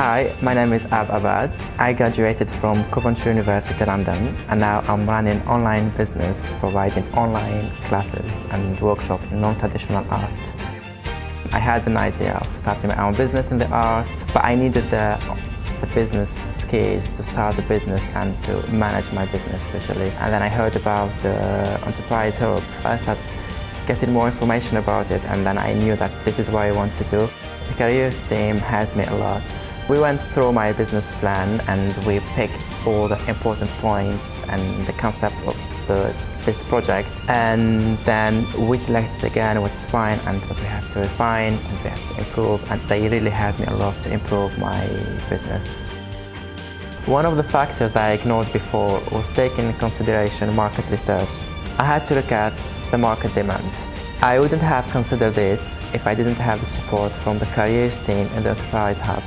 Hi, my name is Ab Abad. I graduated from Coventry University London and now I'm running online business providing online classes and workshops in non-traditional art. I had an idea of starting my own business in the art, but I needed the, the business skills to start the business and to manage my business especially. And then I heard about the Enterprise Hub. I started getting more information about it and then I knew that this is what I want to do. The careers team helped me a lot. We went through my business plan and we picked all the important points and the concept of this, this project and then we selected again what's fine and what we have to refine and we have to improve and they really helped me a lot to improve my business. One of the factors that I ignored before was taking into consideration market research. I had to look at the market demand. I wouldn't have considered this if I didn't have the support from the careers team and the Enterprise Hub.